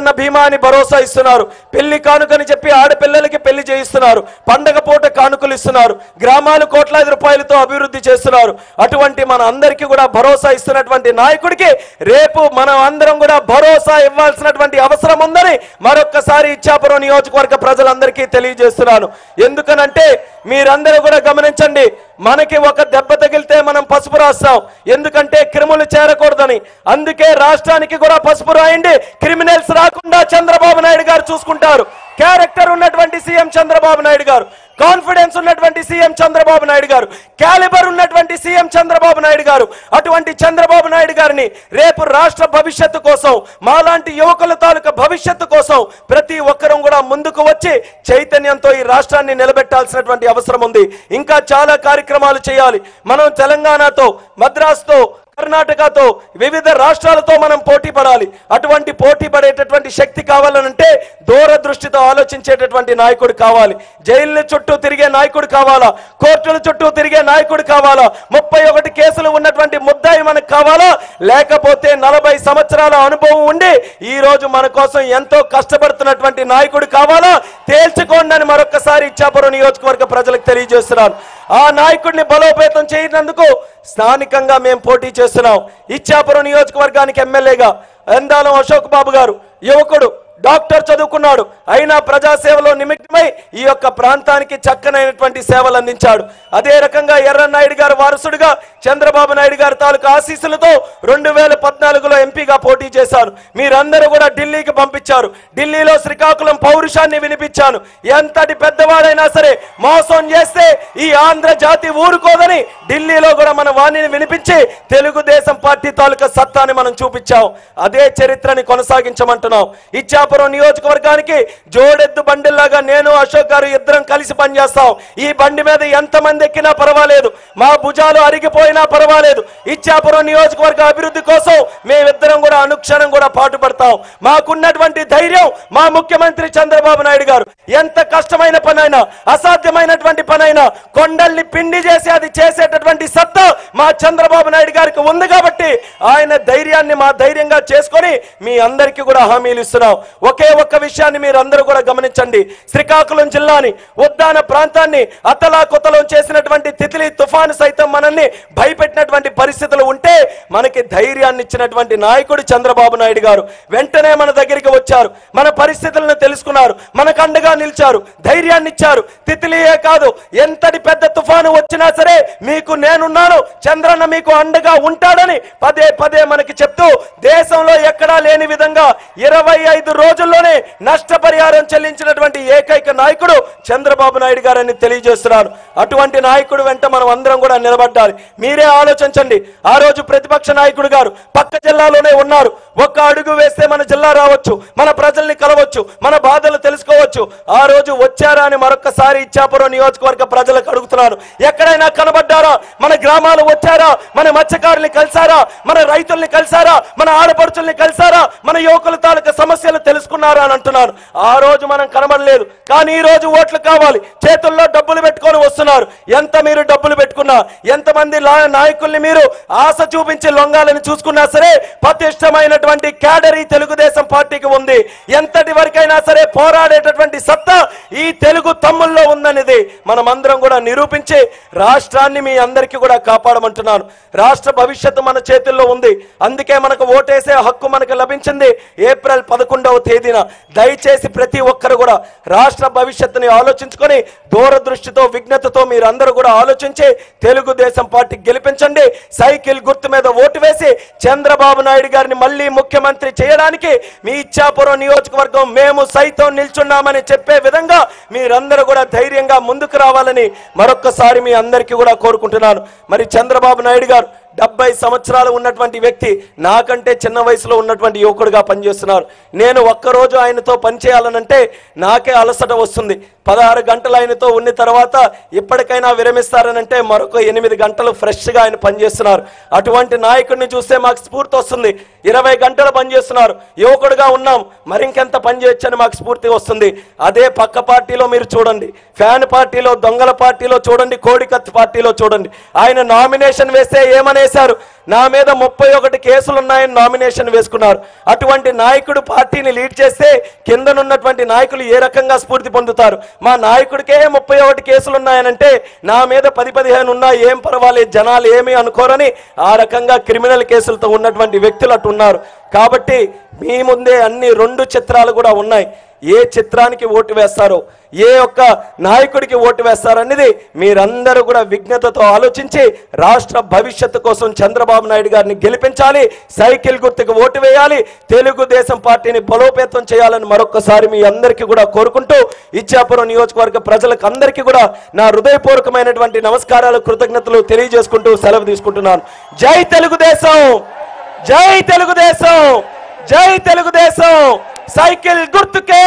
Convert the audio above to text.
జగనన్న భీమా అని భరోసా ఇస్తున్నారు. పెళ్ళి కానుకని చెప్పి ఆడపిల్లలకి పెళ్ళి చేయిస్తున్నారు. పండగ పూట కానుకలు ఇస్తున్నారు. గ్రామాలు కోట్లాది రూపాయలతో అభివృద్ధి చేస్తున్నారు. అటువంటి మన అందరికీ కూడా భరోసా ఇస్తున్నటువంటి నాయకుడికి రేపు మనం అందరం కూడా భరోసా ఇవ్వాల్సినటువంటి అవసరం ఉందని మరొక్కసారి ఇచ్చాపురం నియోజకవర్గ ప్రజలందరికీ తెలియజేస్తున్నాను. ఎందుకనంటే మీరందరూ కూడా గమనించండి మనకి ఒక దెబ్బ తగిలితే మనం పసుపు రాస్తాం. ఎందుకంటే క్రిములు చేరకూడదని. అందుకే రాష్ట్రానికి కూడా పసుపు రాయండి. క్రిమినల్స్ రాకుండా చంద్రబాబు నాయుడు గారు చూసుకుంటారు. క్యారెక్టర్ ఉన్నటువంటి సీఎం చంద్రబాబు నాయుడు గారు. కాన్ఫిడెన్స్ ఉన్నటువంటి సీఎం చంద్రబాబు నాయుడు గారు క్యాలిబర్ ఉన్నటువంటి సీఎం చంద్రబాబు నాయుడు గారు అటువంటి చంద్రబాబు నాయుడు గారిని రేపు రాష్ట్ర భవిష్యత్తు కోసం మాలాంటి యువకుల తాలూకా భవిష్యత్తు కోసం ప్రతి ఒక్కరం కూడా ముందుకు వచ్చి చైతన్యంతో ఈ రాష్ట్రాన్ని నిలబెట్టాల్సినటువంటి అవసరం ఉంది. ఇంకా చాలా కార్యక్రమాలు చేయాలి. మనం తెలంగాణతో మద్రాసుతో కర్ణాటకతో వివిధ రాష్ట్రాలతో మనం పోటీ పడాలి. అటువంటి పోటీ పడేటటువంటి శక్తి కావాలనంటే దూరదృష్టితో ఆలోచించేటటువంటి నాయకుడు కావాలి. జైళ్ళ చుట్టూ తిరిగే నాయకుడు కావాలా? కోర్టుల చుట్టూ తిరిగే నాయకుడు కావాలా? ముప్పై ఒకటి కేసులు ఉన్నటువంటి ముద్దాయి మనకు కావాలా? లేకపోతే నలభై సంవత్సరాల అనుభవం ఉండి ఈ రోజు మన కోసం ఎంతో కష్టపడుతున్నటువంటి నాయకుడు కావాలా? తేల్చుకోండి అని మరొకసారి ఇచ్చాపురం నియోజకవర్గ ప్రజలకు తెలియజేస్తున్నాను. ఆ నాయకుడిని బలోపేతం చేయనందుకు స్థానికంగా మేము పోటీ చేస్తున్నాం. ఇచ్చాపురం నియోజకవర్గానికి ఎమ్మెల్యేగా ఎందాలం అశోక్ బాబు గారు యువకుడు. డాక్టర్ చదువుకున్నాడు. అయినా ప్రజాసేవలో నిమిత్తమై ఈ యొక్క ప్రాంతానికి చక్కనైనటువంటి సేవలు అందించాడు. అదే రకంగా ఎర్రన్నాయుడు గారు వారసుడిగా చంద్రబాబు నాయుడు గారి తాలూకు ఆశీస్సులతో రెండు వేల పద్నాలుగులో ఎంపీగా పోటీ చేశారు. మీరందరూ కూడా ఢిల్లీకి పంపించారు. ఢిల్లీలో శ్రీకాకుళం పౌరుషాన్ని వినిపించాను. ఎంతటి పెద్దవాడైనా సరే మోసం చేస్తే ఈ ఆంధ్ర జాతి ఊరుకోదని ఢిల్లీలో కూడా మన వాణిని వినిపించి తెలుగుదేశం పార్టీ తాలూకా సత్తాని మనం చూపించాం. అదే చరిత్రని కొనసాగించమంటున్నాం. ఇచ్చా అనంతపురం నియోజకవర్గానికి జోడెద్దు బండిల్లాగా నేను అశోక్ గారు ఇద్దరం కలిసి పనిచేస్తాం. ఈ బండి మీద ఎంతమంది ఎక్కినా పర్వాలేదు. మా భుజాలు అరిగిపోయినా పర్వాలేదు. ఇచ్చాపురం నియోజకవర్గ అభివృద్ధి కోసం మేమిద్దరం కూడా అనుక్షణం కూడా పాటుపడతాం. మాకున్నటువంటి ధైర్యం మా ముఖ్యమంత్రి చంద్రబాబు నాయుడు గారు. ఎంత కష్టమైన పనైనా అసాధ్యమైనటువంటి పనైనా కొండల్ని పిండి చేసి అది చేసేటటువంటి సత్తా మా చంద్రబాబు నాయుడు గారికి ఉంది కాబట్టి ఆయన ధైర్యాన్ని మా ధైర్యంగా చేసుకొని మీ అందరికీ కూడా హామీలు ఇస్తున్నాం. ఒకే ఒక్క విషయాన్ని మీరు అందరూ కూడా గమనించండి. శ్రీకాకుళం జిల్లాని ఉద్దాన ప్రాంతాన్ని అతలాకుతలం చేసినటువంటి తితిలి తుఫాను సైతం మనల్ని భయపెట్టినటువంటి పరిస్థితులు ఉంటే మనకి ధైర్యాన్ని ఇచ్చినటువంటి నాయకుడు చంద్రబాబు నాయుడు గారు వెంటనే మన దగ్గరికి వచ్చారు. మన పరిస్థితులను తెలుసుకున్నారు. మనకు అండగా నిలిచారు. ధైర్యాన్ని ఇచ్చారు. తితిలియే కాదు ఎంతటి పెద్ద తుఫాను వచ్చినా సరే మీకు నేనున్నాను. చంద్రన్న మీకు అండగా ఉంటాడని పదే పదే మనకి చెప్తూ దేశంలో ఎక్కడా లేని విధంగా ఇరవై ఐదు రోజుల్లోనే నష్టపరిహారం చెల్లించినటువంటి ఏకైక నాయకుడు చంద్రబాబు నాయుడు గారని తెలియజేస్తున్నాను. అటువంటి నాయకుడు వెంట మనం అందరం కూడా నిలబడ్డాలి. మీరే ఆలోచించండి. ఆ రోజు ప్రతిపక్ష నాయకుడు గారు పక్క జిల్లాలోనే ఉన్నారు. ఒక్క అడుగు వేస్తే మన జిల్లా రావచ్చు మన ప్రజల్ని కలవచ్చు మన బాధలు తెలుసుకోవచ్చు. ఆ రోజు వచ్చారా అని మరొకసారి ఇచ్చాపురం నియోజకవర్గ ప్రజలకు అడుగుతున్నాను ఎక్కడైనా కనబడ్డారా? మన గ్రామాలు వచ్చారా? మన మత్స్యకారుల్ని కలిసారా మన రైతుల్ని కలిసారా మన ఆడపడుచుల్ని కలిసారా మన యువకుల తాలూకా సమస్యలు తెలుసుకున్నారు అని అంటున్నాను ఆ రోజు మనం కనబడలేదు. కానీ ఈ రోజు ఓట్లు కావాలి. చేతుల్లో డబ్బులు పెట్టుకొని వస్తున్నారు. ఎంత మీరు డబ్బులు పెట్టుకున్నా ఎంతమంది నాయకుల్ని మీరు ఆశ చూపించి లొంగాలని చూసుకున్నా సరే పతిష్టమైనటువంటి క్యాడరీ తెలుగుదేశం పార్టీకి ఉంది. ఎంతటి వరకైనా సరే పోరాడేటటువంటి సత్తా తెలుగు తమ్ముల్లో ఉందనేది. మనమందరం కూడా నిరూపించి రాష్ట్రాన్ని మీ అందరికీ కూడా కాపాడమంటున్నాను. రాష్ట్ర భవిష్యత్తు మన చేతుల్లో ఉంది. అందుకే మనకు ఓటేసే హక్కు మనకు లభించింది. ఏప్రిల్ పదకొండవ తేదీన దయచేసి ప్రతి ఒక్కరు కూడా రాష్ట్ర భవిష్యత్తుని ఆలోచించుకొని దూరదృష్టితో విఘ్నతతో మీరందరూ కూడా ఆలోచించి తెలుగుదేశం పార్టీ గెలిపించండి. సైకిల్ గుర్తు మీద ఓటు వేసి చంద్రబాబు నాయుడు గారిని మళ్ళీ ముఖ్యమంత్రి చేయడానికి మీ ఇచ్చాపురం నియోజకవర్గం మేము సైతం నిల్చున్నామని చెప్పే విధంగా మీరందరూ కూడా ధైర్యంగా ముందుకు రావాలని మరొక్కసారి మీ అందరికీ కూడా కోరుకుంటున్నాను. మరి చంద్రబాబు నాయుడు గారు డెబ్బై సంవత్సరాలు ఉన్నటువంటి వ్యక్తి నాకంటే చిన్న వయసులో ఉన్నటువంటి యువకుడుగా పనిచేస్తున్నారు నేను ఒక్కరోజు ఆయనతో పనిచేయాలనంటే నాకే అలసట వస్తుంది. పదహారు గంటలు ఆయనతో ఉన్న తర్వాత ఇప్పటికైనా విరమిస్తారనంటే మరొక ఎనిమిది గంటలు ఫ్రెష్గా ఆయన పనిచేస్తున్నారు. అటువంటి నాయకుడిని చూస్తే మాకు స్ఫూర్తి వస్తుంది. ఇరవై గంటలు పనిచేస్తున్నారు. యువకుడుగా ఉన్నాం. మరింకెంత పనిచేయొచ్చని మాకు స్ఫూర్తి వస్తుంది. అదే పక్క పార్టీలో మీరు చూడండి. ఫ్యాన్ పార్టీలో దొంగల పార్టీలో చూడండి. కోడికత్తు పార్టీలో చూడండి. ఆయన నామినేషన్ వేస్తే ఏమనే చేశారు. నా మీద ముప్పై ఒకటి కేసులు ఉన్నాయని నామినేషన్ వేసుకున్నారు. అటువంటి నాయకుడు పార్టీని లీడ్ చేస్తే కిందనున్నటువంటి నాయకులు ఏ రకంగా స్ఫూర్తి పొందుతారు? మా నాయకుడికే ముప్పై ఒకటి కేసులు ఉన్నాయనంటే నా మీద పది పదిహేను ఉన్నా ఏం పర్వాలేదు జనాలు ఏమీ అనుకోరని ఆ రకంగా క్రిమినల్ కేసులతో ఉన్నటువంటి వ్యక్తులు అటు ఉన్నారు. కాబట్టి మీ ముందే అన్ని రెండు చిత్రాలు కూడా ఉన్నాయి. ఏ చిత్రానికి ఓటు వేస్తారో ఏ ఒక్క నాయకుడికి ఓటు వేస్తారో అనేది మీరందరూ కూడా విజ్ఞతతో ఆలోచించి రాష్ట్ర భవిష్యత్తు కోసం చంద్రబాబు నాయుడు గారిని గెలిపించాలి సైకిల్ గుర్తుకు ఓటు వేయాలి తెలుగుదేశం పార్టీని బలోపేతం చేయాలని మరొకసారి మీ అందరికీ కూడా కోరుకుంటూ ఇచ్చాపురం నియోజకవర్గ ప్రజలకు అందరికీ కూడా నా హృదయపూర్వకమైనటువంటి నమస్కారాలు కృతజ్ఞతలు తెలియజేసుకుంటూ సెలవు తీసుకుంటున్నాను. జై తెలుగుదేశం! జై తెలుగుదేశం! జై తెలుగుదేశం. సైకిల్ గుర్తుకే.